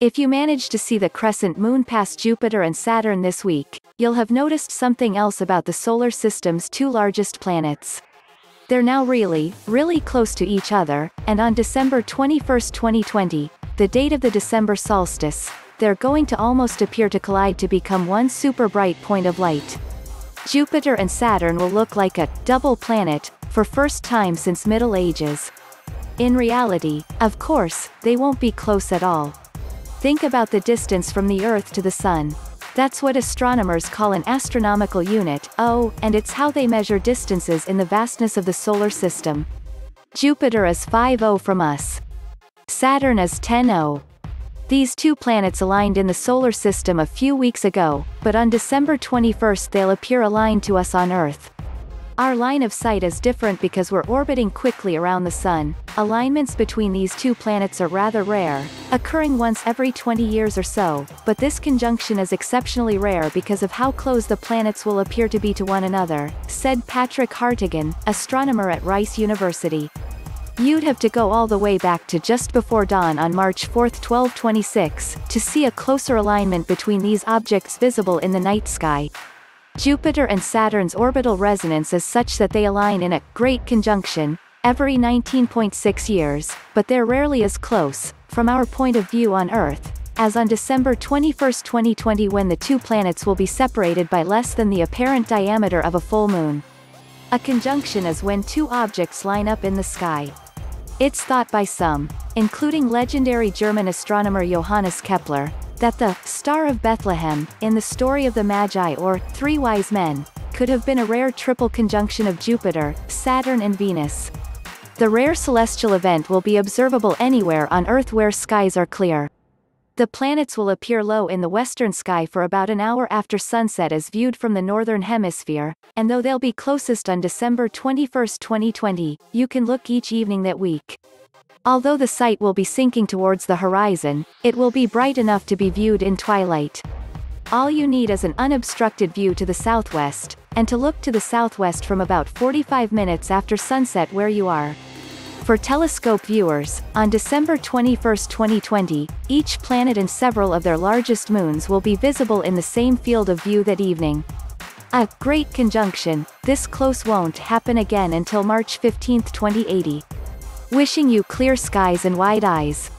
If you manage to see the crescent moon past Jupiter and Saturn this week, you'll have noticed something else about the solar system's two largest planets. They're now really, really close to each other, and on December 21, 2020, the date of the December solstice, they're going to almost appear to collide to become one super bright point of light. Jupiter and Saturn will look like a double planet for first time since Middle Ages. In reality, of course, they won't be close at all. Think about the distance from the Earth to the Sun. That's what astronomers call an astronomical unit, oh, and it's how they measure distances in the vastness of the solar system. Jupiter is 5-0 from us. Saturn is 10-0. These two planets aligned in the solar system a few weeks ago, but on December 21st they'll appear aligned to us on Earth. Our line of sight is different because we're orbiting quickly around the Sun. Alignments between these two planets are rather rare, occurring once every 20 years or so, but this conjunction is exceptionally rare because of how close the planets will appear to be to one another, said Patrick Hartigan, astronomer at Rice University. You'd have to go all the way back to just before dawn on March 4, 1226, to see a closer alignment between these objects visible in the night sky. Jupiter and Saturn's orbital resonance is such that they align in a great conjunction every 19.6 years, but they're rarely as close, from our point of view on Earth, as on December 21, 2020 when the two planets will be separated by less than the apparent diameter of a full moon. A conjunction is when two objects line up in the sky. It's thought by some, including legendary German astronomer Johannes Kepler, that the Star of Bethlehem, in the story of the Magi or Three Wise Men, could have been a rare triple conjunction of Jupiter, Saturn and Venus. The rare celestial event will be observable anywhere on Earth where skies are clear. The planets will appear low in the western sky for about an hour after sunset as viewed from the northern hemisphere, and though they'll be closest on December 21, 2020, you can look each evening that week. Although the sight will be sinking towards the horizon, it will be bright enough to be viewed in twilight. All you need is an unobstructed view to the southwest, and to look to the southwest from about 45 minutes after sunset where you are. For telescope viewers, on December 21, 2020, each planet and several of their largest moons will be visible in the same field of view that evening. A great conjunction, this close won't happen again until March 15, 2080. Wishing you clear skies and wide eyes.